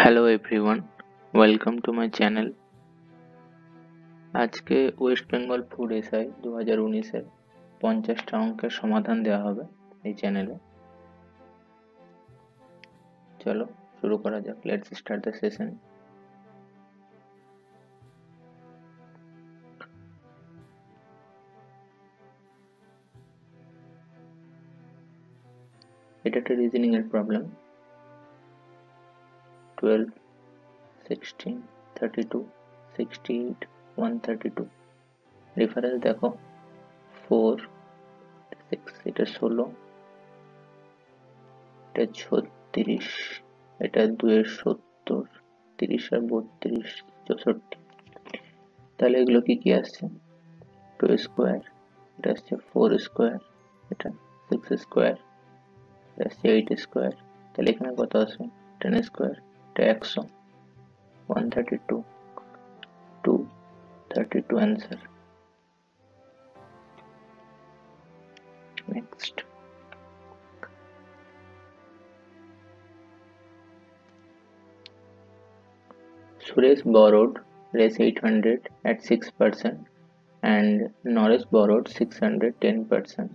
Hello everyone welcome to my channel আজকে West Bengal food SI দু হাজার উনিশের পঞ্চাশটা অঙ্কের সমাধান দেওয়া হবে এই চ্যানেলে চলো, শুরু করা যাক। লেটস স্টার্ট দ্য সেশন এটা একটা রিজনিং এর problem twelve sixteen thirty two sixty eight one thirty two reference দেখো ফোর সিক্স এটা ষোলো, এটা ছত্রিশ, এটা দুয়ের সত্তর, তিরিশ আর বত্রিশ, চৌষট্টি। তাহলে এগুলো কি কি আসছে? টু স্কোয়ার এটা আসছে ফোর স্কোয়ার এটা সিক্স স্কোয়ার এটা আসছে এইট স্কোয়ার তাহলে এখানে কত আসবে? Ten square takes 132 232 answer next Suresh borrowed Rs 800 at 6% and Norris borrowed 610%.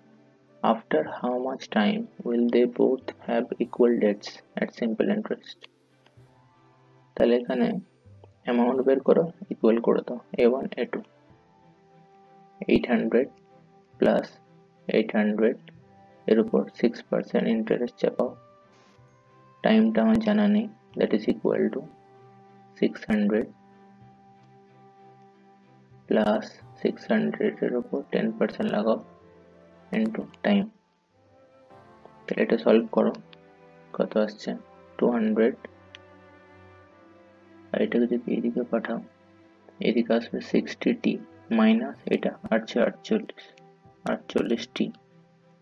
After how much time will they both have equal debts at simple interest? তাহলে এখানে amount বের করো ইকুয়াল করে দাও A one A two eight hundred plus eight hundred এর উপর six percent interest চাপাও। টাইমটা আমার জানা নেই that is equal to six hundred plus six হান্ড্রেডের উপর টেন পার্সেন্ট লাগাও ইন্টু টাইম তাহলে এটা সলভ করো, কত আসছে? টু হান্ড্রেড আর এটাকে যদি এদিকে পাঠাও এদিকে আসবে সিক্সটি টি মাইনাস এটা আসছে আটচল্লিশ আটচল্লিশ টি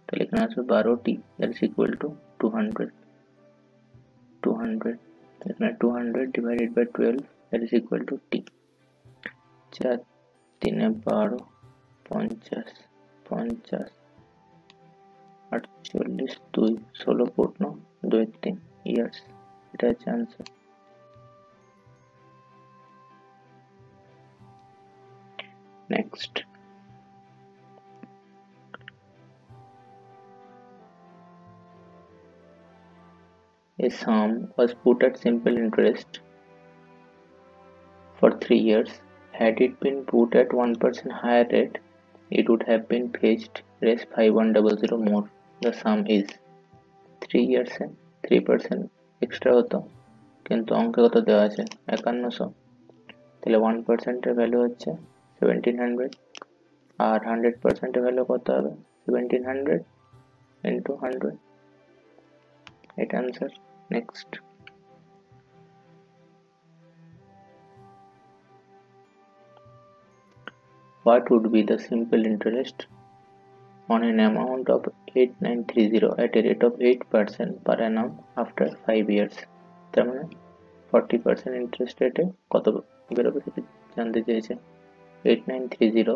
তাহলে এখানে আসবে বারো টি that is equal to two hundred two hundred এখানে two hundred divided by twelve that is equal to টি চার তিনে বারো পঞ্চাশ পঞ্চাশ আটচল্লিশ দুই ষোলো পূর্ণ দুই তিন ইয়ার্স এটা হচ্ছে answer next a sum was put at simple interest for 3 years had it been put at 1% higher rate it would have been fetched res 5100 more the sum is 3 years এ 3% এক্সট্রা হতো কিন্তু অঙ্কে কত দেওয়া আছে একান্নশো তাহলে ওয়ান পার্সেন্টের value হচ্ছে সেভেন্টিন হান্ড্রেড আর হান্ড্রেড পার্সেন্টের ভ্যালু কত হবে? সেভেন্টিন হান্ড্রেড ইন্টু হান্ড্রেড এটা answer next What would be the simple interest on an amount of 8930 at a rate of 8% per annum after 5 years? তার মানে 40% ইন্টারেস্ট রেটে কত বেরোবে সেটা জানতে চেয়েছে। এইট নাইন থ্রি জিরো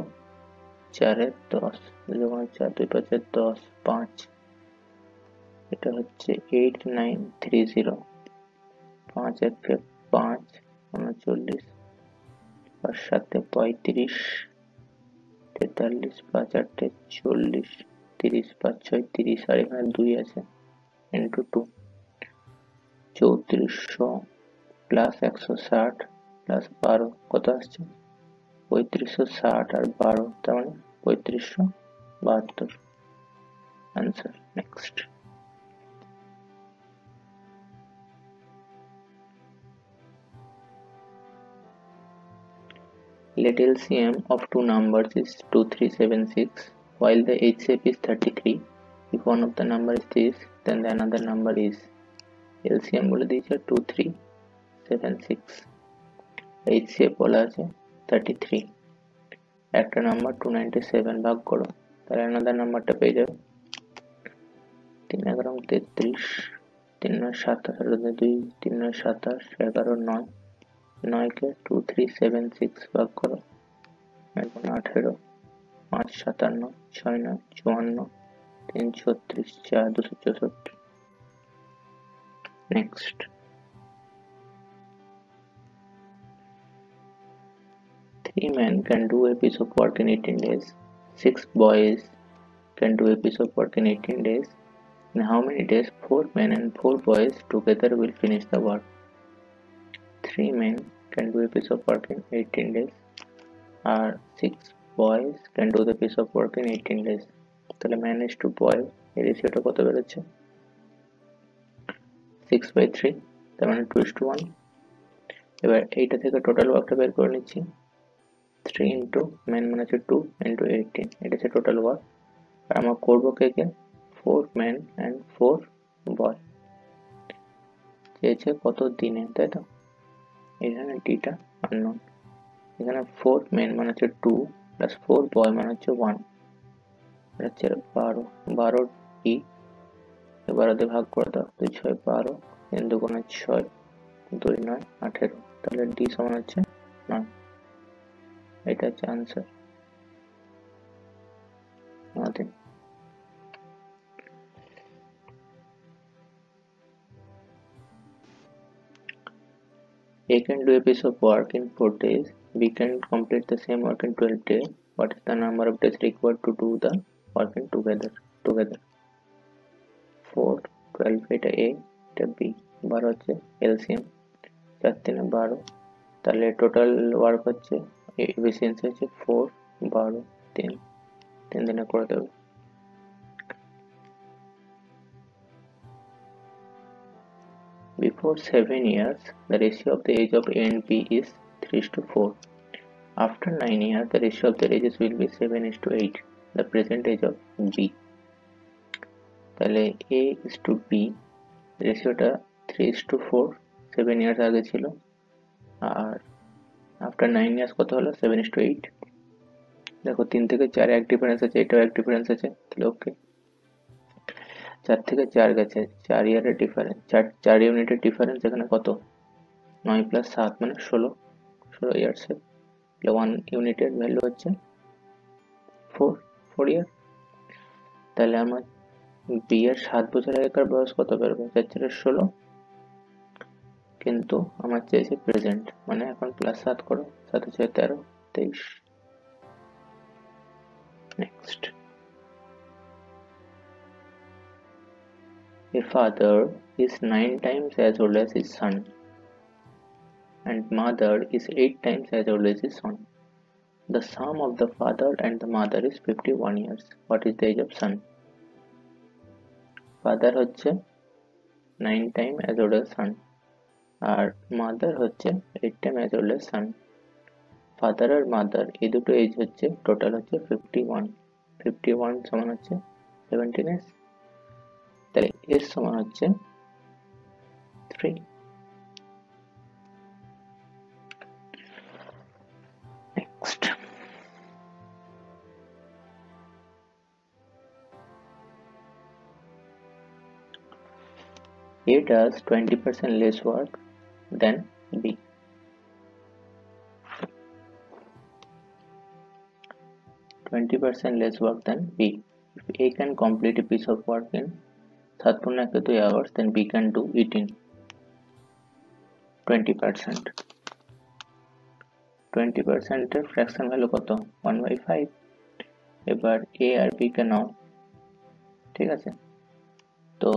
চারের দশ যখন চার দুই পাঁচের দশ পাঁচ এটা হচ্ছে এইট নাইন থ্রি জিরো পাঁচ একে পাঁচ উনচল্লিশ আর সাথে পঁয়ত্রিশ, তেতাল্লিশ, পাঁচ আটে চল্লিশ, তিরিশ, পাঁচ ছয় তিরিশ, আর এখানে দুই আছে ইন্টু টু চৌত্রিশশো প্লাস একশো ষাট প্লাস বারো, কত আসছে? পঁয়ত্রিশশো ষাট আর বারো তার মানে পঁয়ত্রিশশো বাহাত্তর answer next Let LCM of two numbers is 2376 while the HCF is 33. If one of the number is this, then the another number is LCM বলে দিয়েছে 2376 HCF বলা আছে 33 একটা নাম্বার 297 ভাগ করো। তাহলে আনাদার নাম্বারটা পেয়ে যাবে। তিন এগারো তেত্রিশ, তিন নয় সাতাশ দুই, তিন নয় সাতাশ এগারো নয় নয়কে টু থ্রি সেভেন সিক্স ভাগ করো। এখন আঠেরো, পাঁচ সাতান্ন ছয় নয়, চুয়ান্ন, তিন ছত্রিশ, চার দুশো চৌষট্টি। Next three men can do a piece of work in 18 days six boys can do a piece of work in 18 days in how many days four men and four boys together will finish the work three men can do a piece of work in 18 days or six boys can do the piece of work in 18 days তাহলে man is to boy এই রেশিওটা কত বেরোচ্ছে six by three তার মানে two is two one এবার এইটা থেকে টোটাল ওয়ার্কটা বের করে নিচ্ছি থ্রি ইন্টু ম্যান মানে হচ্ছে টু ইন্টু এইটিন এটা হচ্ছে টোটাল ওয়ার্ক আর আমরা করব কে কে four man and four boy চেয়েছে কত দিনে, তাই তো? এখানে ডিটা আননোন এখানে ফোর মেন মানে হচ্ছে টু প্লাস ফোর বয় মানে হচ্ছে ওয়ান হচ্ছে বারো। বারো ই বারোতে ভাগ করে দাও। দুই ছয় বারো, তিন দুগুণে ছয়, দুই নয়, আঠেরো। তাহলে ডি সমান হচ্ছে নয়। এটা হচ্ছে আনসার আমাদের A can do a piece of work in 4 days. B can complete the same work in 12 days. What is the number of days required to do the work in together? Together. 4, 12 এটা A, এটা B. 12 হচ্ছে LCM. 4 তিনে 12. তাহলে total work হচ্ছে efficiency হচ্ছে 4, 12, 3. 3 দিনে করে দেবে 7 years, the ratio of the age of A and B is 3 to 4. After 9 years, the ratio of their ages will be 7 is to 8, the present age of B. তাহলে A is to B রেশিওটা 3 is to 4 7 years আগে ছিল আর after nine years কত হলো? 7 is to 8 দেখো, তিন থেকে 4 এক ডিফারেন্স আছে, এটাও এক ডিফারেন্স আছে, তাহলে ওকে চার থেকে চার গেছে, চার ইয়ারের ডিফারেন্স চার চার ইউনিটের ডিফারেন্স এখানে কত? নয় প্লাস সাত মানে ষোলো ষোলো ইয়ার্সের তাহলে ওয়ান ইউনিটের ভ্যালু হচ্ছে ফোর ফোর ইয়ার তাহলে আমার বিয়ের সাত বছর আগেকার বয়স কত বেরোবে চার চারের ষোলো কিন্তু আমার চেয়েছে প্রেজেন্ট মানে এখন প্লাস সাত করো সাথে ছয় তেরো তেইশ next A father is nine times as old as his son, and mother is eight times as old as his son. The sum of the father and the mother is 51 years. What is the age of son? Father হচ্ছে nine time as old as son আর mother হচ্ছে eight time as old as son. Father আর mother এই দুটো age হচ্ছে total হচ্ছে fifty one fifty one সমান হচ্ছে seventeen age তাহলে এর সমান হচ্ছে three next A does 20% less work than B. Twenty percent less work than B. If A can complete a piece of work in সাত পূর্ণ একে দুই hours then B can do it in twenty percent twenty পার্সেন্টের fraction value কত? One by five এবার A আর B কে নাও। ঠিক আছে? তো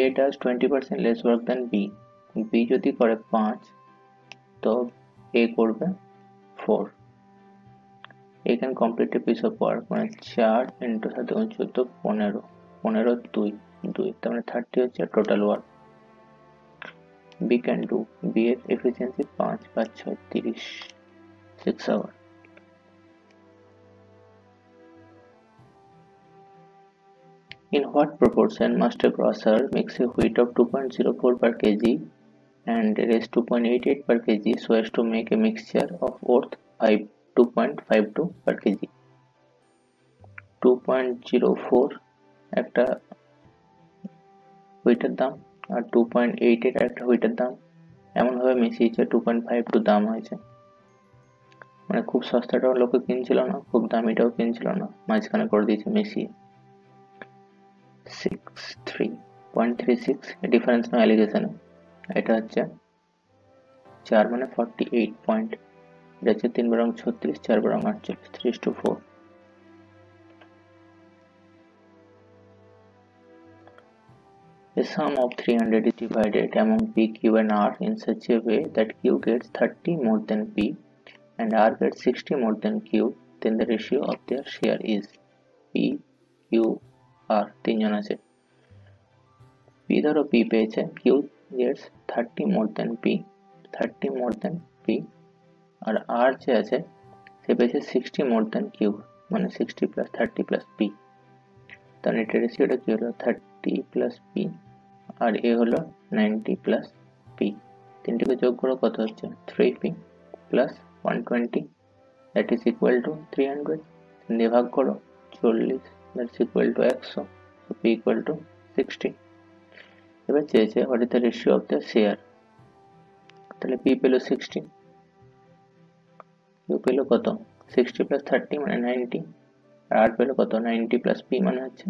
A does twenty percent less work then B B যদি করে পাঁচ, তো এ করবে four A can complete piece of work মানে চার ইন্টু সাথে চোদ্দ, পনেরো। পনেরো দুই দুই। তার মানে থার্টি হচ্ছে total work B can do B এর এফিসিয়েন্সি পাঁচ পাঁচ ছয়, তিরিশ six hour In what proportion must a grocer mix a wheat of 2.04 per kg and raise 2.88 per kg, so as to make a mixture of worth 5 2.52 per kg. 2.04 একটা হুইটের দাম, আর two point eight এর একটা হুইটের দাম। এমনভাবে মিশিয়েছে two point five two দাম হয়েছে। মানে খুব সস্তাটাও লোকে কিনছিল না, খুব দামিটাও কিনছিল না, মাঝখানে করে দিয়েছে মিশিয়ে। Six three point three six difference no অ্যালিগেশনে এটা হচ্ছে চার মানে ফর্টি এইট পয়েন্ট এটা হচ্ছে তিন বরং ছত্রিশ চার বরং আটচল্লিশ three two four The sum of 300 is divided among P, Q and R in such a way that Q gets 30 more than P and R gets 60 more than Q, then the ratio of their share is P, Q, R তিনজন আছে P ধরো P পেয়েছে Q gets 30 more than P 30 more than P, আর আর যে আছে, সে পেয়েছে 60 more than Q মানে 60 প্লাস 30 প্লাস P তাহলে এটা রেশিওটা কি হলো? 30 প্লাস P, আর এ হলো 90 প্লাস পি তিনটিকে যোগ করো, কত হচ্ছে? 3p plus 120 that is equal to 300 দিয়ে ভাগ করো 40 that is equal to 100 so P equal to 60 এবার চেয়েছে what is the ratio of the share তাহলে পি পেল 60 কিউ পেল কত? 60 প্লাস 30 মানে 90 আর আর পেল কত? 90 প্লাস পি মানে হচ্ছে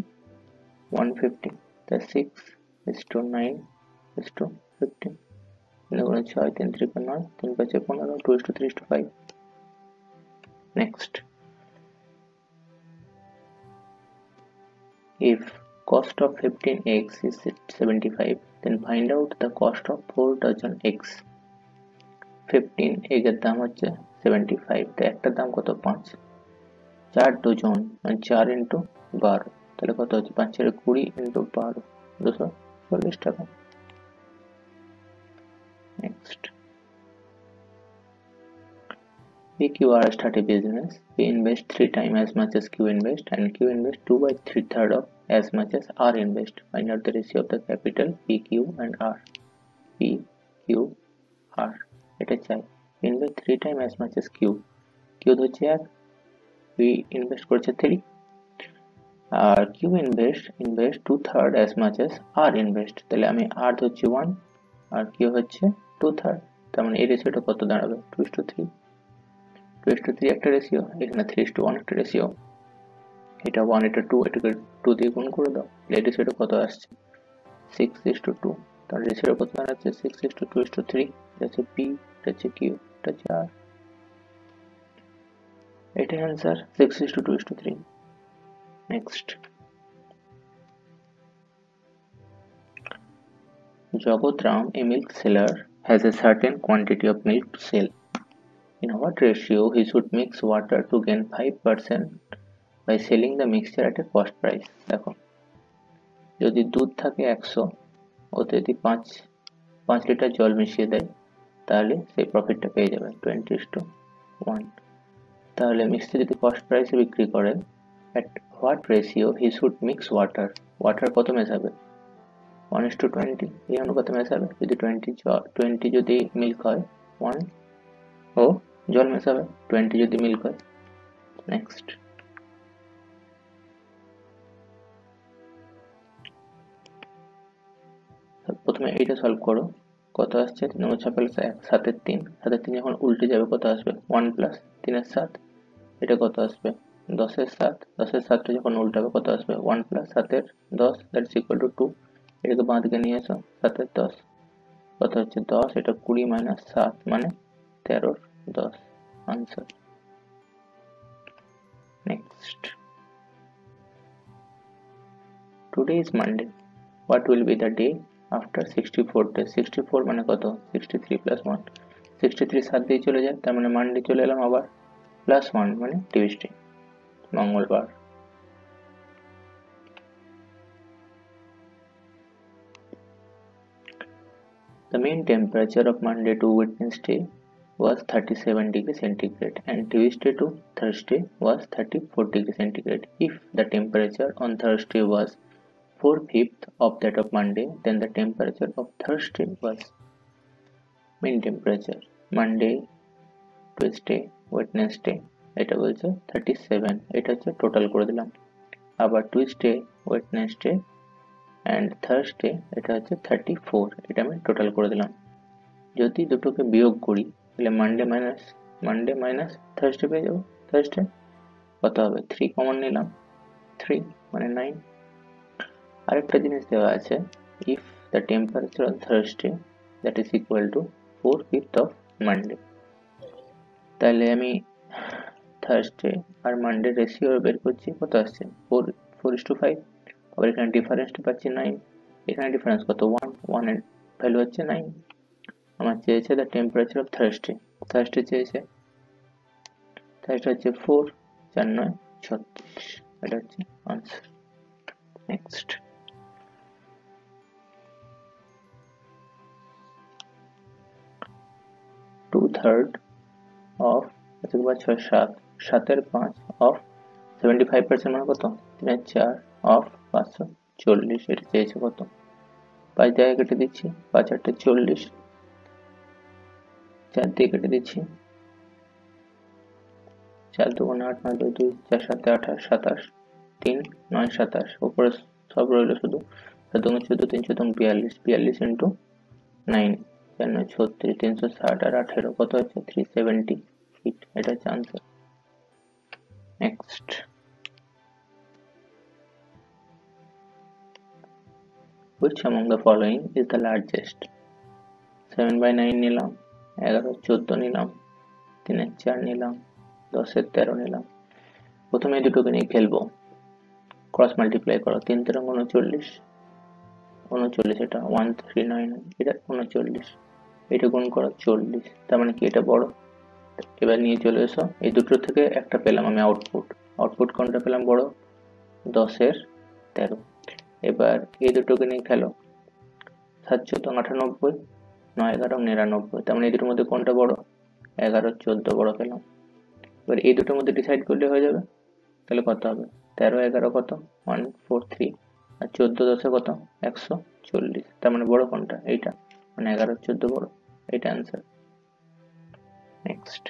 150 তাই 6 is to 9 is টু 15 দুগুণে ছয়, তিন ত্রিপে নয়, তিন পাঁচে পনেরো two is to three is to five next if cost of 15 eggs is 75 then find out the cost of 4 dozen eggs 15 এগের দাম হচ্ছে 75 তো একটা দাম কত 5 চার ডজন মানে চার ইন্টু বারো তাহলে কত হচ্ছে পাঁচের কুড়ি ইন্টু বারো দুশো চল্লিশ টাকা next PQR start a business. P invest three times as much as Q invest and Q invest two by three third of as much as R invest. Find out the ratio of the capital PQ and R. P Q, R. এটা চাই invest three time as much as Q Q হচ্ছে এক P invest করছে three আর Q invest invest two third as much as R invest তাহলে আমি R ধরছি one আর Q হচ্ছে টু থার্ড তার মানে এই রেশিওটা কত দাঁড়াবে two two three two two three একটা রেশিও এখানে থ্রি টু ওয়ান একটা রেশিও এটা ওয়ান এটা টু এটাকে টু দিয়ে গুণ করে দাও। এই রেশিওটা কত আসছে? সিক্স ইস টু টু তার রেশিওটা কত দাঁড়াচ্ছে six is to two is to three এটা হচ্ছে পি এটা হচ্ছে কিউ এটা হচ্ছে আর এটাই answer six is to two is to three Next. Jagat Ram, a milk seller, has a certain quantity of milk to sell. In what ratio? He should mix water to gain 5% by selling the mixture at a cost price? দেখো, যদি দুধ থাকে একশো, ওতে যদি পাঁচ পাঁচ litre জল মিশিয়ে দেয়, তাহলে সেই প্রফিটটা পেয়ে যাবে টোয়েন্টি টু ওয়ান তাহলে মিক্সটা যদি কস্ট প্রাইসে বিক্রি করে at what ratio he should mix water water কত মেশাবে? 1 is to 20 এই অনুপাতে মেশাবে? যদি 20 20 যদি মিল্ক হয় ওয়ান ও জল মেশাবে 20 যদি মিল্ক হয় নেক্সট প্রথমে এইটা সলভ করো। কত আসছে? তিন নম্বর ছয় প্লাস এক, সাতের তিন। সাতের তিন যখন উল্টে যাবে, কত আসবে? ওয়ান প্লাস তিনের সাত। এটা কত আসবে? দশের সাত। দশের সাতটা যখন উল্টাবে, কত আসবে? ওয়ান প্লাস সাতের দশ। That is equal to two এটাকে বাঁ দিকে নিয়ে এসো। সাতের দশ। কত হচ্ছে? দশ। এটা কুড়ি মাইনাস সাত মানে তেরোর দশ। Answer next today is Monday what will be the day After sixty four day sixty four মানে কত sixty three plus one sixty three সাত দিয়ে চলে যায় তার মানে মানডে চলে এলাম আবার প্লাস ওয়ান মানে টিউসডে মঙ্গলবার The mean temperature of Monday to Wednesday was 37 degree centigrade and Tuesday to Thursday was 34 degree centigrade. If the temperature on Thursday was 4 fifth of that of Monday, then the temperature of Thursday was mean temperature. Monday, Tuesday, Wednesday, এটা বলছে thirty seven এটা হচ্ছে total করে দিলাম। আবার Tuesday Wednesday and Thursday এটা হচ্ছে thirty four এটা আমি টোটাল করে দিলাম। যদি দুটোকে বিয়োগ করি তাহলে Monday minus Monday minus Thursday পেয়ে যাব। থার্সডে কত হবে? থ্রি কমন নিলাম। থ্রি মানে নাইন আরেকটা জিনিস দেওয়া আছে if the temperature on Thursday that is equal to four fifth of Monday তাহলে আমি থার্সডে আর মানডে রেশিও বের করছি, কত আসছে? Four four is to five আবার এখানে ডিফারেন্সটা পাচ্ছি নাইন এখানে ডিফারেন্স কত? ওয়ান ওয়ানের ভ্যালু হচ্ছে নাইন আমার চেয়েছে the temperature of Thursday Thursday চেয়েছে থার্সডে হচ্ছে ফোর চার, নয়, ছত্রিশ, এটা হচ্ছে answer next two third of ছয় সাত, সাতের পাঁচ অফ সেভেন্টি ফাইভ পার্সেন্ট মানে কত? তিনের চার অফ পাঁচশো চল্লিশ, এটা চেয়েছে কত? পাঁচ জায়গায় কেটে দিচ্ছি, পাঁচ আটটা চল্লিশ। চার দিয়ে কেটে দিচ্ছি। চার দুগুণে আট নয় দুই দুই, চার সাতে আঠাশ, সাতাশ, তিন, নয়, সাতাশ। উপরে সব রইল শুধু। সাত চোদ্দ, তিন, চোদ্দ, বিয়াল্লিশ বিয়াল্লিশ ইন্টু নাইন নয় ছত্রিশ, তিনশো ষাট আর আঠেরো। কত হচ্ছে? থ্রি সেভেন্টি ফিট এটা হচ্ছে answer next which among the following is the largest seven by nine নিলাম, এগারো, চোদ্দ নিলাম তিনের চার নিলাম দশের তেরো নিলাম। প্রথমে এই দুটোকে নিয়ে খেলব। ক্রস মাল্টিপ্লাই করো, তিন তেরো উনচল্লিশ উনচল্লিশ এটা ওয়ান থ্রি নাইন এটা উনচল্লিশ। এটা গুণ করো চল্লিশ। তার মানে কি এটা বড়? এবার নিয়ে চলে এসো। এই দুটো থেকে একটা পেলাম আমি আউটপুট আউটপুট কোনটা পেলাম বড়? দশের তেরো। এবার এই দুটোকে নিয়ে খেলো। চোদ্দ আটানব্বই, নয় এগারো নিরানব্বই। তার মানে এই দুটোর মধ্যে কোনটা বড়? এগারো, চোদ্দ বড় পেলাম। এবার এই দুটোর মধ্যে ডিসাইড করলে হয়ে যাবে? তাহলে কত হবে? তেরো, এগারো কত? ওয়ান ফোর থ্রি আর চোদ্দ, দশে কত? একশো চল্লিশ। তার মানে বড় কোনটা? এইটা। মানে এগারো, চোদ্দ বড়। এইটা answer next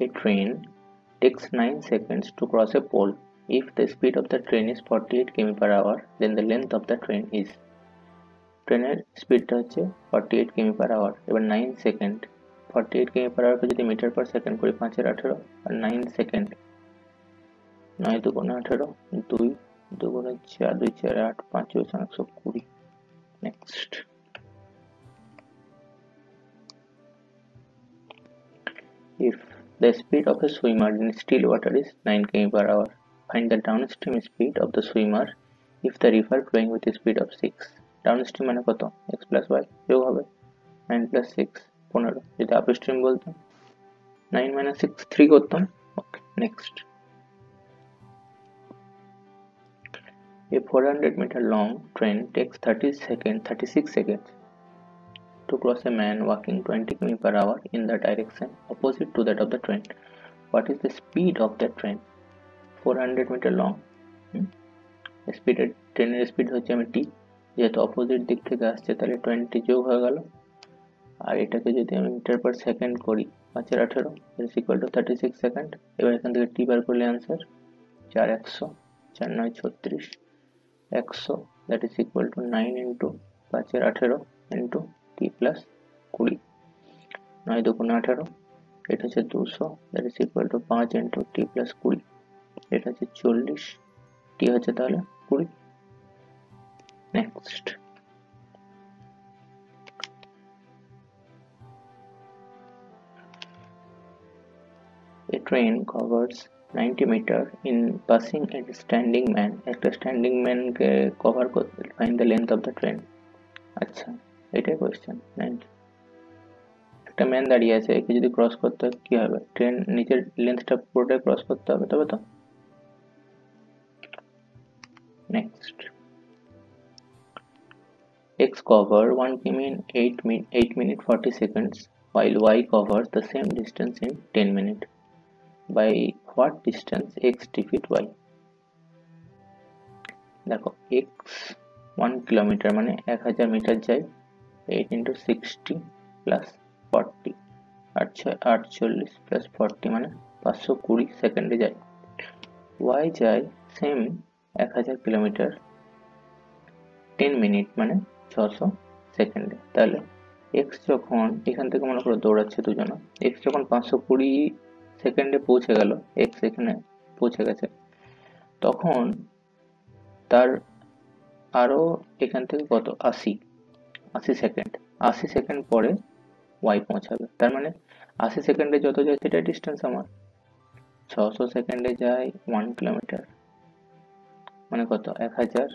A train takes 9 seconds to cross a pole. If the speed of the train is 48 km per hour, then the length of the train is ট্রেনের স্পিডটা হচ্ছে 48 কিমি পার আওয়ার এবার 9 সেকেন্ড 48 কিমি পার আওয়ারকে যদি metre per second করি পাঁচের আঠেরো আর 9 সেকেন্ড নয় দুগুণে আঠেরো দুই দুগুণে চার দুই চার আট পাঁচ চৌষ একশো কুড়ি next If the speed of a swimmer in still water is 9 km per hour, find the downstream speed of the swimmer if the river flowing with a speed of 6. Downstream মানে কত x plus y যোগ হবে 9 plus 6 পনেরো যদি upstream বলতাম 9 minus 6 3 করতাম okay next A 400 meter long train takes 30 seconds, 36 seconds to cross a man walking 20 km per hour in the direction opposite to that of the train. What is the speed of that train? 400 meter long. Speed ট্রেনের speed হচ্ছে আমি টি যেহেতু opposite দিক থেকে আসছে তাহলে twenty যোগ হয়ে গেল আর এটাকে যদি আমি মিটার পার সেকেন্ড করি পাঁচের আঠেরো is equal to thirty six second এবার এখান থেকে টি বার করলে অ্যান্সার চার একশো চার নয় ছত্রিশ একশো that is equal to nine into পাঁচের আঠেরো ইন্টু টি প্লাস কুড়ি। নয় দুগুণে আঠারো, এটা হচ্ছে দুশো দ্যাট ইজ ইকুয়াল টু পাঁচ ইন্টু টি প্লাস কুড়ি, এটা হচ্ছে চল্লিশ টি হচ্ছে তাহলে কুড়ি। Next A train covers 90 meter in passing a standing man. একটা স্ট্যান্ডিং ম্যানকে কভার করতে find the length of the train আচ্ছা এটাই কোয়েশ্চেন নাইনটি একটা ম্যান দাঁড়িয়ে আছে, একে যদি ক্রস করতে হয়, কি হবে? ট্রেন নিচের লেন্থটা পুরোটাই ক্রস করতে হবে তবে তো? Next x cover 1 km in 8 min 8 minute 40 seconds, while y covers the same distance in 10 minutes by what distance, x defeat y. দেখো, x 1 কিলোমিটার মানে 1000 মিটার যায় 8 ইন্টু সিক্সটি প্লাস ফর্টি আটচল্লিশ প্লাস ফর্টি মানে পাঁচশো কুড়ি সেকেন্ডে যায়। Y যায় সেম এক হাজার কিলোমিটার টেন মিনিট মানে ছশো সেকেন্ডে তাহলে এক্স যখন, এখান থেকে মনে করো দৌড়াচ্ছে দুজনে এক্স যখন পাঁচশো কুড়ি সেকেন্ডে পৌঁছে গেল এক্স এখানে পৌঁছে গেছে। তখন তার আরও এখান থেকে কত? আশি। আশি সেকেন্ড আশি সেকেন্ড পরে ওয়াই পৌঁছাবে। তার মানে আশি সেকেন্ডে যত যায় সেটা ডিস্টেন্স আমার ছশো সেকেন্ডে যায় ওয়ান কিলোমিটার মানে কত? এক হাজার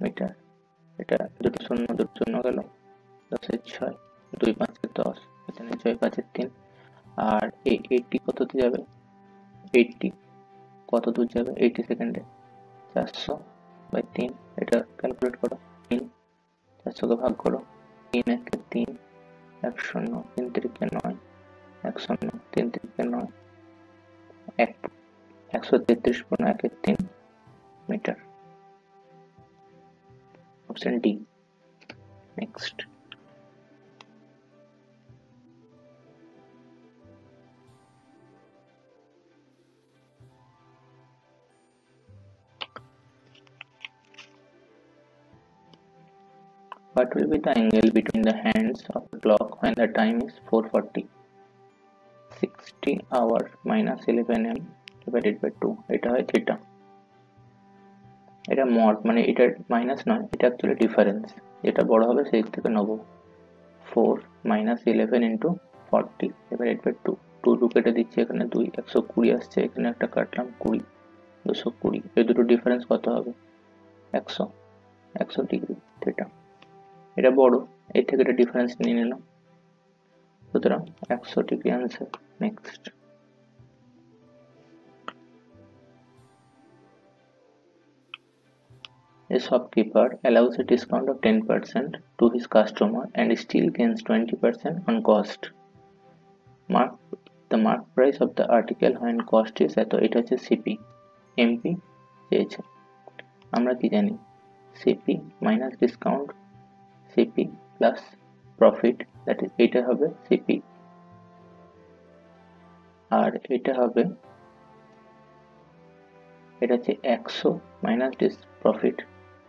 মিটার এটা দুটো শূন্য দুটো শূন্য গেল। দশের ছয়, দুই পাঁচের দশ। এখানে ছয়, পাঁচের তিন। আর এই এইটটি কততে যাবে? এইটটি কত দূর যাবে? এইটটি সেকেন্ডে চারশো বাই তিন, এটা ক্যালকুলেট করো। তিন। চারশোকে ভাগ করো। তিন একে তিন এক শূন্য তিন তিরিকে নয় এক শূন্য তিন তিরিকে নয়, এক, একশো তেত্রিশ পনেরো একের তিন metre. Option D next What will be the angle between the hands of the clock when the time is 440? 60 hours minus 11 m divided by 2 এটা হয় থিটা এটা মড মানে এটা মাইনাস নয় এটা অ্যাকচুয়ালি ডিফারেন্স যেটা বড় হবে, সেই থেকে নেব। Four minus eleven into forty divided by two two two কেটে দিচ্ছি, এখানে দুই। একশো কুড়ি আসছে, এখানে একটা কাটলাম কুড়ি, দুশো কুড়ি। এই দুটো ডিফারেন্স কত হবে? একশো। একশো ডিগ্রি থিটা এটা বড় এর থেকে এটা ডিফারেন্স নিয়ে নিলাম সুতরাং একশো degree answer next A shopkeeper allows a discount of 10% to his customer and still gains 20% on cost. Mark the mark price of the article when cost is এত এটা হচ্ছে সিপি এমপি চেয়েছে আমরা কি জানি CP minus discount CP plus profit that is এটা হবে CP আর এটা হবে, এটা হচ্ছে একশো মাইনাস ডিস প্রফিট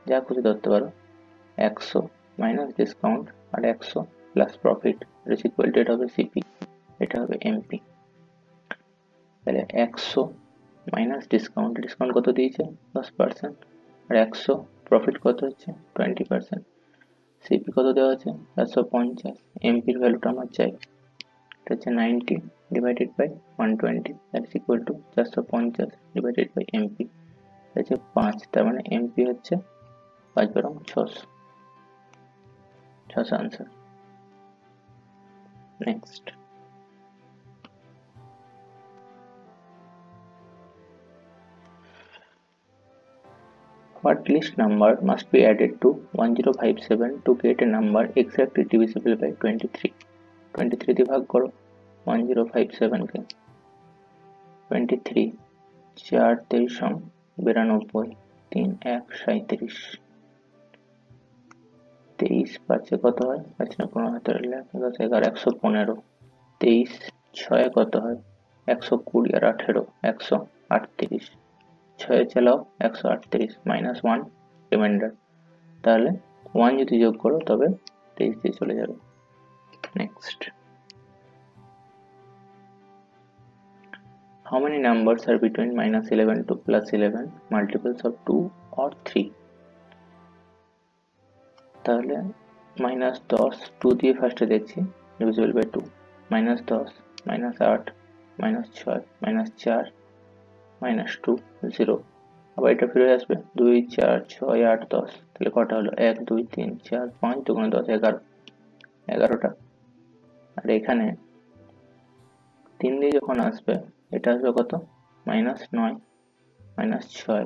যা খুশি ধরতে পারো, একশো মাইনাস ডিসকাউন্ট আর একশো প্লাস প্রফিট এটা ইকুয়াল টু এটা হবে সিপি এটা হবে এমপি তাহলে একশো মাইনাস ডিসকাউন্ট ডিসকাউন্ট কত দিয়েছে? দশ পার্সেন্ট আর একশো প্রফিট কত হচ্ছে? টোয়েন্টি পার্সেন্ট সিপি কত দেওয়া আছে? চারশো পঞ্চাশ। এমপির ভ্যালুটা আমার চাই। এটা হচ্ছে ninety divided by one twenty that is equal to চারশো পঞ্চাশ ডিভাইডেড বাই এমপি এটা হচ্ছে পাঁচ, তার মানে এমপি হচ্ছে পাঁচ বরং ছশো। ছশো answer next What list number must be added to 1057 to get a number exactly divisible by 23? 23 দিয়ে ভাগ করো 1057 কে 23 চার তেইশম বিরানব্বই তিন এক সাঁত্রিশ তেইশ পাঁচে কত হয় পাঁচ পনেরো হাতের লেখ দশ এগারো একশো পনেরো তেইশ ছয়ে কত হয় একশো কুড়ি আর আঠেরো একশো আটত্রিশ ছয়ে চালাও, একশো আটত্রিশ মাইনাস ওয়ান রিমাইন্ডার তাহলে ওয়ান যদি যোগ করো, তবে তেইশ দিয়ে চলে যাবে। Next How many numbers are between minus 11 to plus 11 multiples of 2 or 3? তাহলে মাইনাস দশ টু দিয়ে ফার্স্টে দেখছি ডিভিজিবল বাই টু মাইনাস দশ মাইনাস আট মাইনাস ছয় মাইনাস চার মাইনাস টু জিরো আবার এটা ফিরে আসবে দুই, চার, ছয়, আট, দশ। তাহলে কটা হলো? এক, দুই, তিন, চার, পাঁচ, দুগুণে দশ, এগারো। এগারোটা। আর এখানে তিন দিয়ে যখন আসবে, এটা আসবে কত? মাইনাস নয় মাইনাস ছয়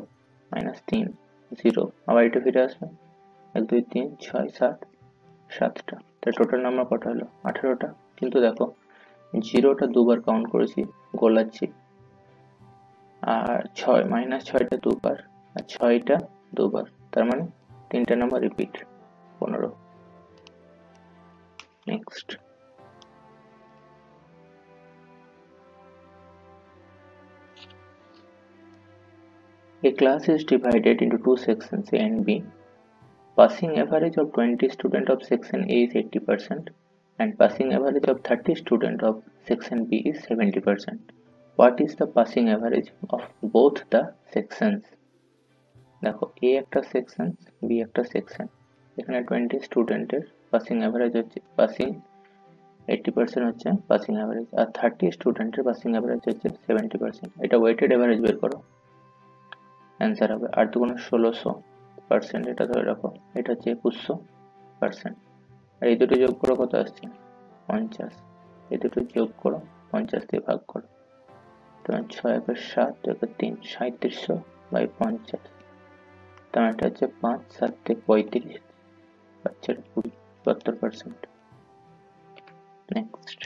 মাইনাস তিন জিরো আবার এটা ফিরে আসবে এক, দুই, তিন, ছয়, সাত, সাতটা। তাহলে টোটাল নাম্বার কটা হলো? আঠেরোটা। কিন্তু দেখো জিরোটা দুবার কাউন্ট করেছি, গোলাচ্ছি। আর ছয় মাইনাস ছয়টা দুবার আর ছয়টা দুবার তার মানে তিনটা নাম্বার রিপিট পনেরো next A class is divided into two sections A and B. Passing average of 20 student of section A is 80% and passing average of 30 student of section B is 70%. What is the passing average of both the sections? দেখো A একটা section B একটা section এখানে twenty স্টুডেন্টের passing average হচ্ছে passing eighty percent হচ্ছে passing average আর thirty স্টুডেন্টের passing average হচ্ছে সেভেন্টি পার্সেন্ট এটা ওয়েটেড অ্যাভারেজ বের করো। অ্যান্সার হবে, আর তো কোনো ষোলোশো পার্সেন্ট এটা ধরে রাখো। এটা হচ্ছে একুশশো পার্সেন্ট আর এই দুটো যোগ করো, কত আসছে? পঞ্চাশ। এই দুটো যোগ করো, পঞ্চাশ দিয়ে ভাগ করো। তোমার ছয় একের সাত একের তিন সাঁত্রিশশো বাই পঞ্চাশ তোমার এটা হচ্ছে পাঁচ সাত থেকে পঁয়ত্রিশ বাচ্চার কুড়ি সত্তর percent next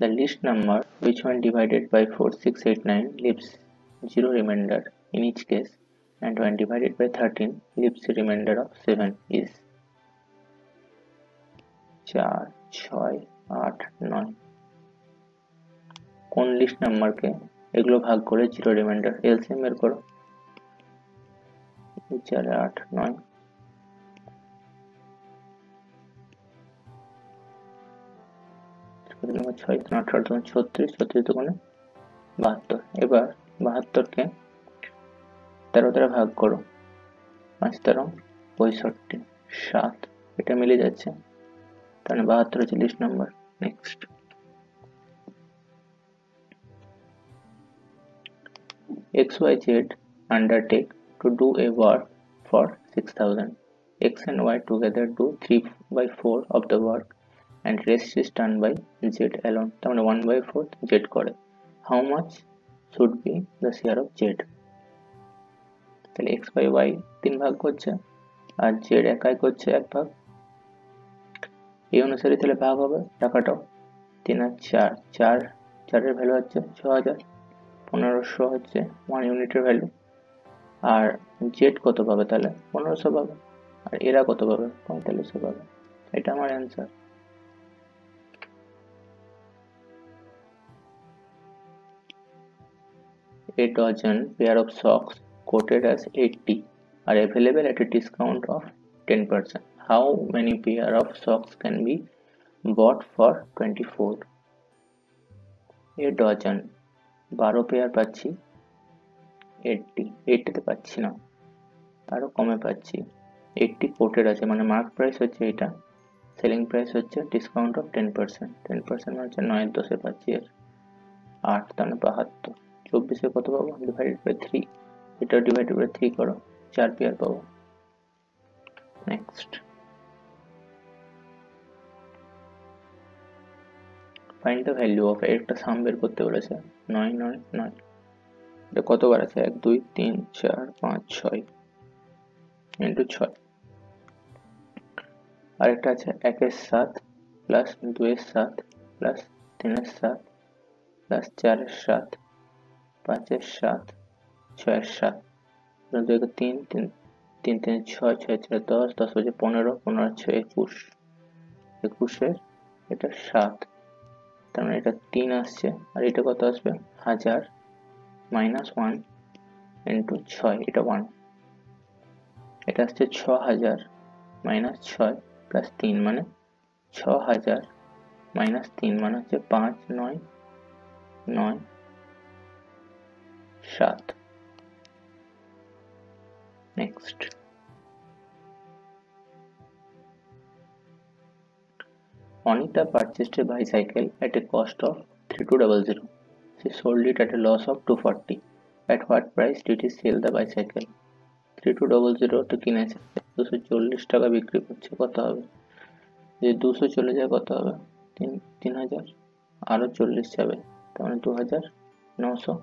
The list number which when divided by 4689 leaves zero remainder in each case and when divided by 13 leaves a remainder of 7 is চার ছয় আট, নয়। কোন লিস্ট নাম্বারকে এগুলো ভাগ করে জিরো রিমাইন্ডার এলসিএম বের করো। চার আট, নয়। ছয় আঠারো তখন ছত্রিশ ছত্রিশ দোকানে বাহাত্তর। এবার বাহাত্তরকে তেরো তেরো ভাগ করো। পাঁচ তেরো, পঁয়ষট্টি, সাত। এটা মিলে যাচ্ছে। তাহলে বাহাত্তর list number next XYZ undertake to do a work for 6000. X and Y together do 3 by 4 of the work and rest is done by Z alone. তার মানে 1 by 4 Z করে how much should be the share of Z তাহলে X by Y তিন ভাগ করছে আর Z একাই করছে এক ভাগ এই অনুসারে তাহলে ভাগ হবে। টাকাটাও। তিন আর চার। চার, চারের ভ্যালু হচ্ছে ছ হাজার পনেরোশো হচ্ছে ওয়ান ইউনিটের ভ্যালু আর জেড কত পাবে তাহলে? পনেরোশো পাবে। আর এরা কত পাবে? পঁয়তাল্লিশশো পাবে। এটা আমার answer A dozen pair of socks quoted as 80 are available at a discount of 10%. How many pair of socks can be bought for 24? A dozen. বারো পেয়ার পাচ্ছি। এইটটি এইটটিতে পাচ্ছি না। আরও কমে পাচ্ছি। এইটটি কোটেড আছে। মানে মার্ক প্রাইস হচ্ছে এটা। সেলিং প্রাইস হচ্ছে discount of ten percent ten percent হচ্ছে নয়ের দশে পাচ্ছি এর। আট তাহলে বাহাত্তর। চব্বিশে কত পাবো? ডিভাইডেড বাই থ্রি এটা ডিভাইডেড বাই থ্রি করো। চার পেয়ার পাবো। Next find the value of একটা সাম বের করতে বলেছে। নয় নয় নয়। এটা কতবার আছে? এক, দুই, তিন, চার, পাঁচ, ছয়। ইন্টু ছয়। আরেকটা আছে, একের সাত প্লাস দুয়ের সাত প্লাস তিনের সাত প্লাস চারের সাত, পাঁচের সাত, ছয়ের সাত। দুই তিন তিন তিন তিন, ছয় ছয় ছয়, দশ দশ হচ্ছে পনেরো পনেরো ছয় একুশ। একুশের এটা সাত। তার মানে এটা তিন আসছে। আর এটা কত আসবে? হাজার মাইনাস ওয়ান ইন্টু ছয়, এটা ওয়ান এটা আসছে ছ হাজার মাইনাস ছয় প্লাস তিন মানে ছ হাজার মাইনাস তিন মানে হচ্ছে পাঁচ, নয় নয়, সাত। Next Anita purchased a bicycle at a cost of 3200. She sold it at a loss of 240. At what price did he sell the bicycle? 3200 তো কিনেছে দুশো চল্লিশ টাকা বিক্রি করছে কত হবে যে দুশো চলে যায় কত হবে তিন তিন হাজার আরও যাবে তার মানে দু হাজার নশো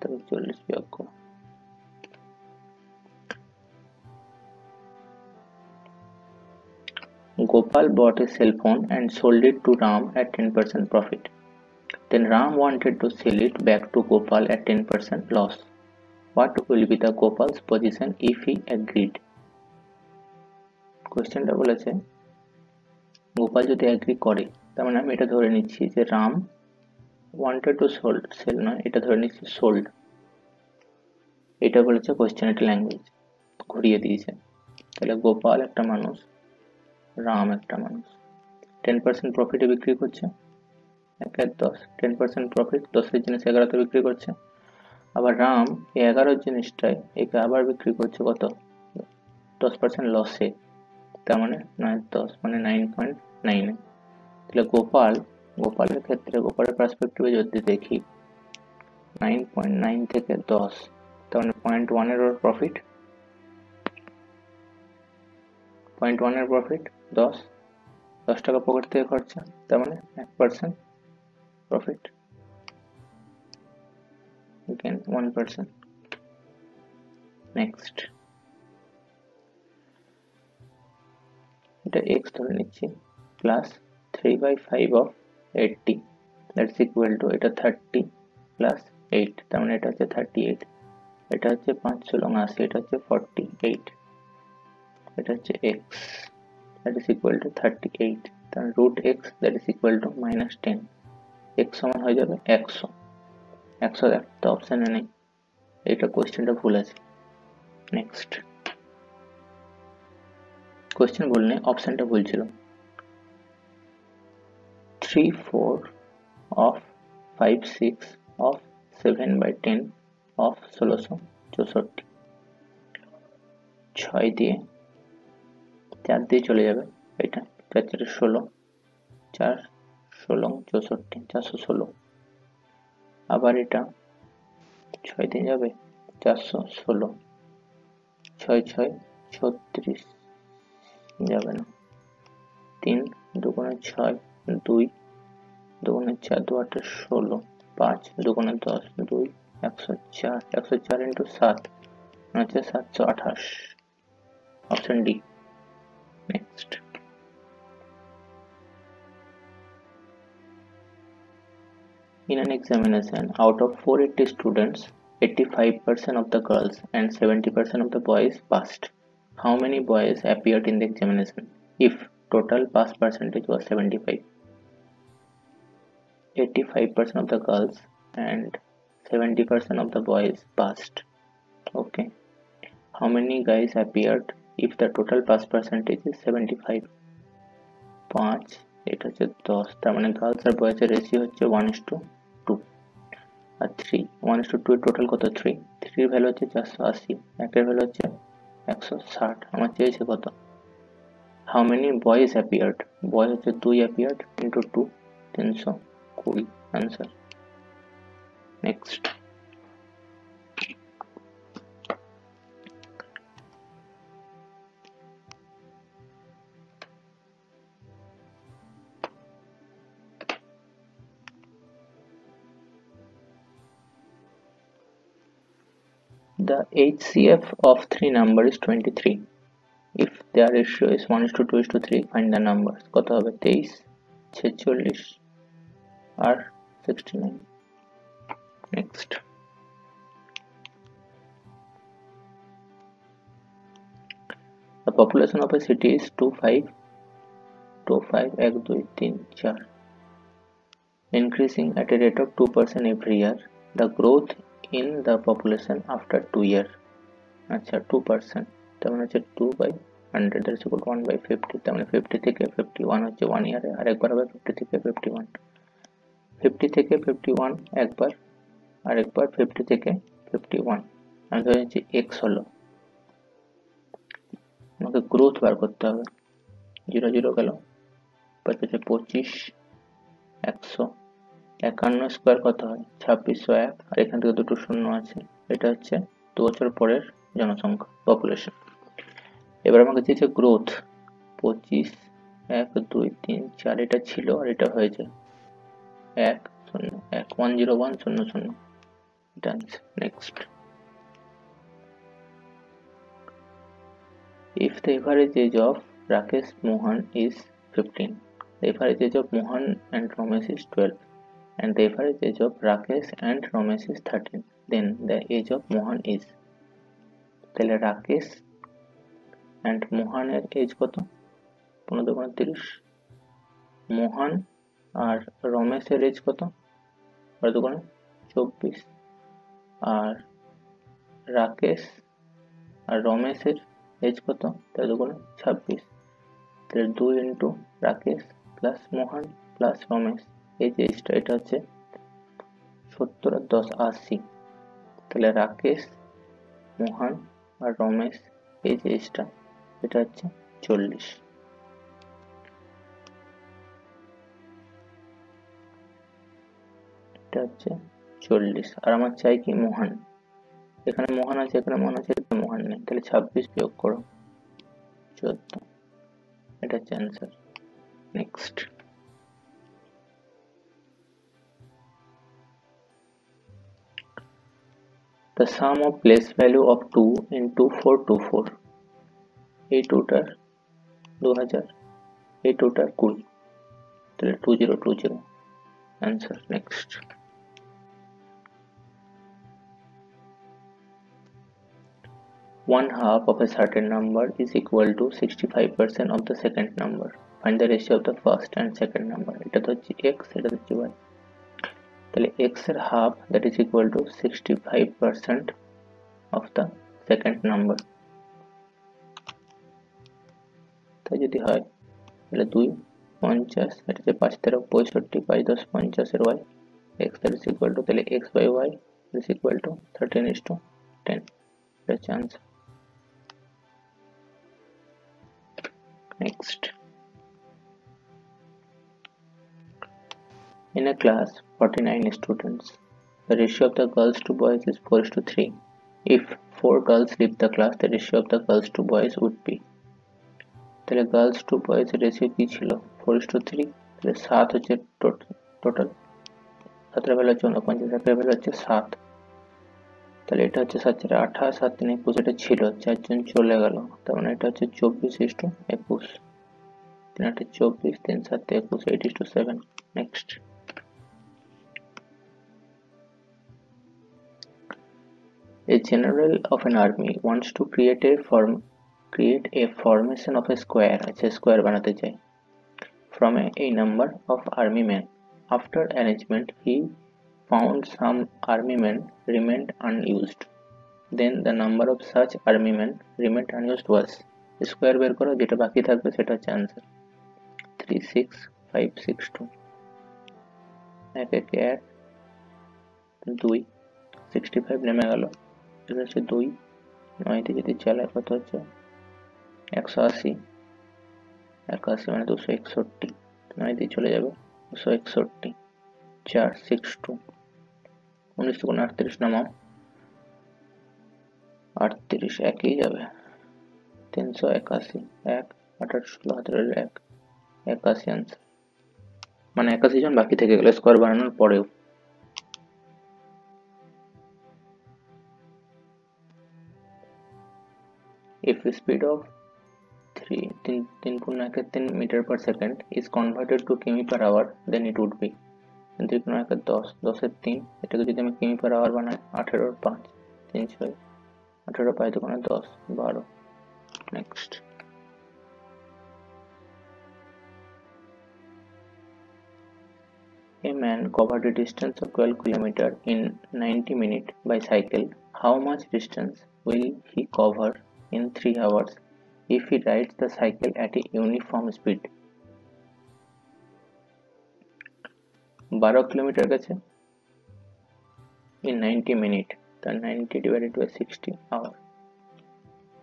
তবে বিয়োগ করো Gopal bought a cell phone and sold it to Ram at 10% profit. Then Ram wanted to sell it back to Gopal at 10% loss. What will be the Gopal's position if he agreed? কোয়েশ্চেনটা বলেছে গোপাল যদি agree করে তার মানে আমি এটা ধরে নিচ্ছি যে Ram wanted to sold sell নয় এটা ধরে নিচ্ছি সোল্ড এটা বলেছে কোয়েশ্চেনেটি ল্যাঙ্গুয়েজ ঘুরিয়ে দিয়েছে তাহলে গোপাল একটা মানুষ রাম একটা মানুষ। টেন পার্সেন্ট প্রফিটে বিক্রি করছে। এক দশ। টেন পার্সেন্ট প্রফিট দশের জিনিস এগারোতে বিক্রি করছে। আবার রাম এই এগারো জিনিসটায় একে আবার বিক্রি করছে কত? দশ পার্সেন্ট লসে তার মানে নয় দশ মানে নাইন পয়েন্ট নাইনে তাহলে গোপাল, গোপালের ক্ষেত্রে, গোপালের পার্সপেক্টিভে যদি দেখি নাইন পয়েন্ট নাইন থেকে দশ, তার মানে পয়েন্ট ওয়ানের ওর প্রফিট পয়েন্ট ওয়ানের প্রফিট দশ। দশ টাকা পকেট থেকে খরচা, তার মানে এক percent profit again, one percent next এটা x ধরে নিচ্ছি plus three by five of eighty that's equal to এটা থার্টি প্লাস এইট তার মানে এটা হচ্ছে থার্টি এইট এটা হচ্ছে পাঁচ ষোলো আশি এটা হচ্ছে ফর্টি এইট এটা হচ্ছে X is equal to thirty eight তার root X that is equal to minus ten X সমান হয়ে যাবে একশো। একশো একটা অপশানে নেই। এটা কোয়েশ্চেনটা ভুল আছে। নেক্সট কোয়েশ্চেন ভুল নেই অপশানটা ভুল ছিল। Three four of five six of seven by ten of ষোলোশো চৌষট্টি। ছয় দিয়ে চার দিয়ে চলে যাবে। এটা চার চারে ষোলো, চার, ষোলো, চৌষট্টি, চারশো ষোলো। আবার এটা ছয় দিন যাবে, চারশো ষোলো। ছয় ছয়, ছত্রিশ যাবে না। তিন দুগুণে ছয়, দুই দুগুণে চার, দু আটে ষোলো, পাঁচ দুগুণে দশ, দুই একশো চার একশো চার ইন্টু সাত হচ্ছে সাতশো আঠাশ। Option D. Next. In an examination, out of 480 students, 85% of the girls and 70% of the boys passed. How many boys appeared in the examination if total pass percentage was 75? 85% of the girls and 70% of the boys passed. Okay. How many guys appeared if the total pass percentage is 75? 5 এটা হচ্ছে দশ তার মানে girls আর বয়েজের ratio হচ্ছে one is two two R three one is to two total কত? Three থ্রির ভ্যালু হচ্ছে চারশো আশি, একের ভ্যালু হচ্ছে একশো ষাট। আমার চেয়েছে কত? How many boys appeared boy হচ্ছে দুই অ্যাপিয়ার্ড ইন্টু টু তিনশো কুড়ি। Answer next The HCF of three number is 23. If their ratio is 1 is to 2 is to 3, find the numbers. কত হবে 23, 46 আর 69. Next. The population of a city is 25, 25, 1, 2, 3, 4. Increasing at a rate of 2% every year. The growth in the population after two year আচ্ছা two percent তার হচ্ছে two by hundred that's equal one by fifty তার মানে fifty থেকে fifty one হচ্ছে one ইয়ারে আরেকবার হবে ফিফটি থেকে ফিফটি ওয়ান ফিফটি থেকে ফিফটি ওয়ান একবার আরেকবার ফিফটি থেকে ফিফটি ওয়ান আমি ধরে নিচ্ছি এক্স হলো। আমাকে গ্রোথ বার করতে হবে। জিরো জিরো গেল। হচ্ছে পঁচিশ, একশো। একান্ন স্কোয়ার কত হয়? ছাব্বিশশো এক, আর এখান থেকে দুটো শূন্য আছে। এটা হচ্ছে দু বছর পরের জনসংখ্যা পপুলেশন এবার আমাকে দিয়েছে গ্রোথ পঁচিশ, এক, দুই, তিন, চার, এটা ছিল, আর এটা হয়েছে এক, শূন্য, এক ওয়ান জিরো ওয়ান শূন্য শূন্য। এটা next if the average age of Rakesh Mohan is 15 the average age of Mohan and Ramesh is 12 and the average age of Rakesh and Ramesh is 13 then the age of Mohan is, তাহলে Rakesh and মোহানের age কত? পনেরো দোকানে তিরিশ। মোহন আর রমেশের age কত? পনেরো দোকানে চব্বিশ। আর রাকেশ আর রমেশের এজ কত? তেরো দোকানে ছাব্বিশ। তাহলে দুই into Rakesh plus Mohan plus Ramesh. এই যে এটা হচ্ছে সত্তর আর দশ আশি। তাহলে রাকেশ, মোহন আর রমেশ, এই যে এটা হচ্ছে চল্লিশ। এটা হচ্ছে চল্লিশ। আর আমার চাই কি মোহন? এখানে মোহন আছে, এখানে মোহন আছে মোহন নেই। তাহলে ছাব্বিশ বিয়োগ করো, চোদ্দ। এটা হচ্ছে answer next the sum of place value of 2 into 424 এই টুটার দু হাজার এই টুটার কুড়ি তাহলে two zero two zero answer next one half of a certain number is equal to 65% of the second number find the ratio of the first and second number এটা তো হচ্ছে x এটা হচ্ছে y তাহলে x এর half that is equal to sixty five percent of the second number তাই যদি হয় তাহলে দুই পঞ্চাশ এটা হচ্ছে পাঁচ তেরো পঁয়ষট্টি পাঁচ দশ পঞ্চাশের y x that is equal to তাহলে x by y is equal to thirteen is to ten এটা হচ্ছে answer next In a class, 49 students. The ratio of the girls to boys is 4 is to 3. If 4 girls leave the class, the ratio of the girls to boys would be. তাহলে girls to boys ratio কি ছিল? Four two three তাহলে সাত হচ্ছে total সাতের বেলা হচ্ছে উনপঞ্চাশ একের বেলা হচ্ছে সাত। তাহলে এটা হচ্ছে সাত চারে আঠাশ সাত তিন একুশ এটা ছিল চারজন চলে গেল। তার মানে এটা হচ্ছে চব্বিশ ইস টু একুশ। তিন আটে চব্বিশ তিন সাত একুশ eight is to seven next A general of an army wants to create a form create a formation of a square আচ্ছা square বানাতে চাই from a, a number of army men after arrangement he found some army men remained unused then the number of such army men remained unused was square বের করো যেটা বাকি থাকবে সেটা হচ্ছে সিক্স ফাইভ সিক্স টু এক দুই sixty five নেমে এটা হচ্ছে দুই নয়তে যদি চালায় কত হচ্ছে একশো আশি। একাশি মানে দুশো একষট্টি। নয় দিয়ে চলে যাবে দুশো একষট্টি। চার সিক্স টু উনিশ থেকে আটত্রিশ নামাও। আটত্রিশ একই যাবে। তিনশো একাশি, এক আঠাশ ষোলো হাতের এক। একাশি আনসার মানে একাশি জন বাকি থেকে গেলে স্কোয়ার বানানোর পরেও। If speed of 3 তিন তিন পূর্ণ একের তিন meter per second is converted to কিমি per hour then it would be দুই পূর্ণ একের দশ দশের তিন এটাকে যদি আমি কিমি পার আওয়ার বানাই আঠেরোর পাঁচ তিন ছয় আঠেরো পাঁচ দোকানে দশ বারো next A man covered a distance of 12 km in 90 minutes by cycle. How much distance will he cover? In 3 hours if he rides the cycle at a uniform speed. বারো কিলোমিটার গেছে ইন নাইনটি মিনিট তার ninety divided by sixty hour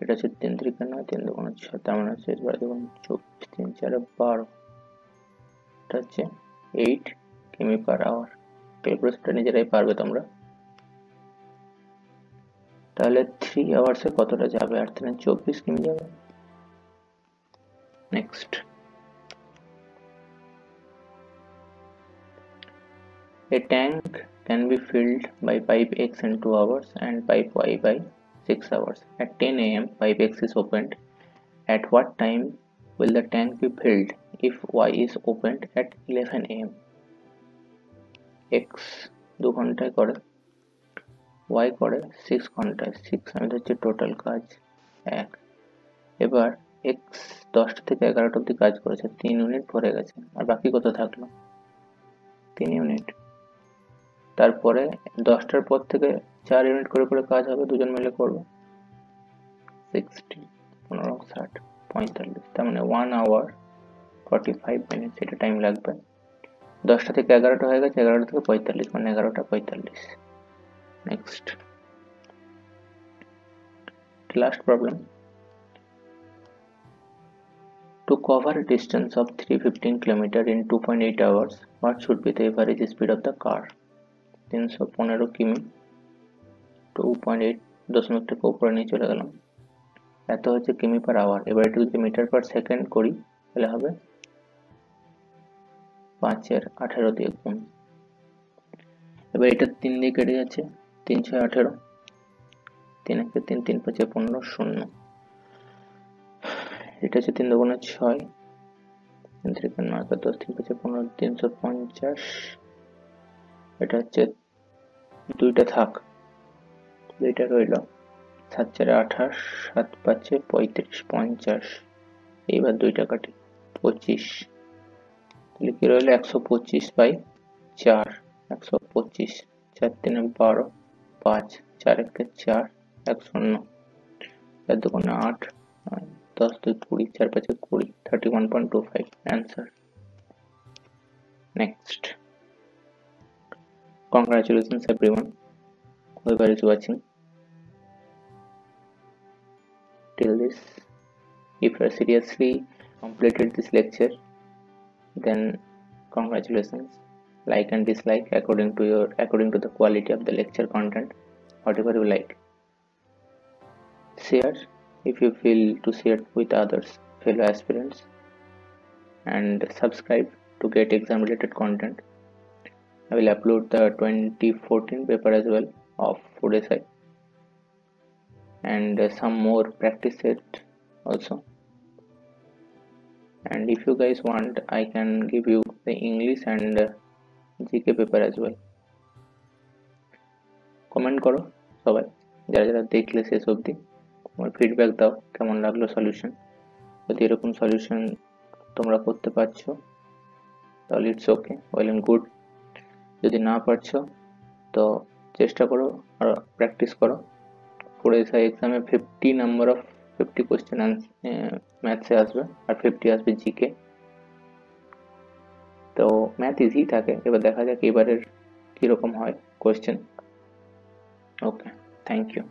এটা হচ্ছে তিন তিরিকা নয় তিন দোকান ছয় তার মানে হচ্ছে বারো দোকান চব্বিশ, তিন, চারে বারো। এটা হচ্ছে এইট কিমি পার আওয়ার ক্যালকুলেশনটা নিজেরাই পারবে তোমরা। তাহলে থ্রি আওয়ার্সে কতটা যাবে আর তিনে চব্বিশ কিমি যাবে next A tank can be filled by pipe X in 2 hours and pipe Y by 6 hours. At 10 am, pipe X is opened. At what time will the tank be filled if Y is opened at 11 am? X দু ঘন্টায় করে Y করে six ঘন্টায় six আমি হচ্ছে total কাজ, এক। এবার এক্স দশটা থেকে এগারোটা অবধি কাজ করেছে, তিন ইউনিট ভরে গেছে। আর বাকি কত থাকল? তিন ইউনিট তারপরে দশটার পর থেকে চার ইউনিট করে করে কাজ হবে, দুজন মিলে করবে। সিক্সটি পনেরো, ষাট, পঁয়তাল্লিশ, তার মানে one hour forty five minutes এটা টাইম লাগবে। দশটা থেকে এগারোটা হয়ে গেছে, এগারোটা থেকে পঁয়তাল্লিশ মানে এগারোটা পঁয়তাল্লিশ। Next last problem. To cover a distance of 315 km in 2.8 hours, what should be the average speed of the car? তিনশো পনেরো কিমি। টু পয়েন্ট এইট দশমিক থেকে উপরে নিয়ে চলে গেলাম। এত হচ্ছে কিমি পার আওয়ার এবার একটু যদি মিটার পার সেকেন্ড করি, তাহলে হবে পাঁচের আঠেরো দিয়ে গুণ। এবার এটা তিন দিয়ে কেটে যাচ্ছে। তিন ছয় আঠেরো। তিন একে তিন তিন পাঁচে পনেরো শূন্য। এটা হচ্ছে তিন দুগুণে ছয়। তিন থেকে নয় দশ, তিন পাঁচে পনেরো তিনশো পঞ্চাশ। এটা হচ্ছে দুইটা থাক। দুইটা রইল। সাত চারে আঠাশ, সাত পাঁচে পঁয়ত্রিশ, পঞ্চাশ। এইবার দুইটা কাটি পঁচিশ। তাহলে কি রইল? একশো পঁচিশ বাই চার। একশো পঁচিশ, চার তিনে বারো। পাঁচ চার একে চার এক শূন্য চার দুগুণে আট দশ দুই কুড়ি চার পাঁচে কুড়ি thirty one point two five answer next congratulations everyone whoever is watching till this if you are seriously completed this lecture then congratulations like and dislike according to your according to the quality of the lecture content whatever you like. Share if you feel to share with others fellow aspirants and subscribe to get exam related content. I will upload the 2014 paper as well of food SI and some more practice set also. And if you guys want i can give you the english and gk paper as well comment করো সবাই, যারা যারা দেখলে শেষ অবধি তোমার feedback দাও, কেমন লাগল সলিউশন যদি এরকম সলিউশন তোমরা করতে পারছ, তাহলে it's okay well and good যদি না পারছ, তো চেষ্টা করো, আর প্র্যাকটিস করো। পরে এসে এক্সামে fifty number of fifty question ম্যাথসে আসবে, আর ফিফটি আসবে জিকে। তো ম্যাথ ইজি থাকে এবার দেখা যাক এবারের কীরকম হয় কোয়েশ্চেন ওকে থ্যাংক ইউ